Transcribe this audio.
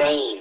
rain.